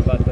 about, but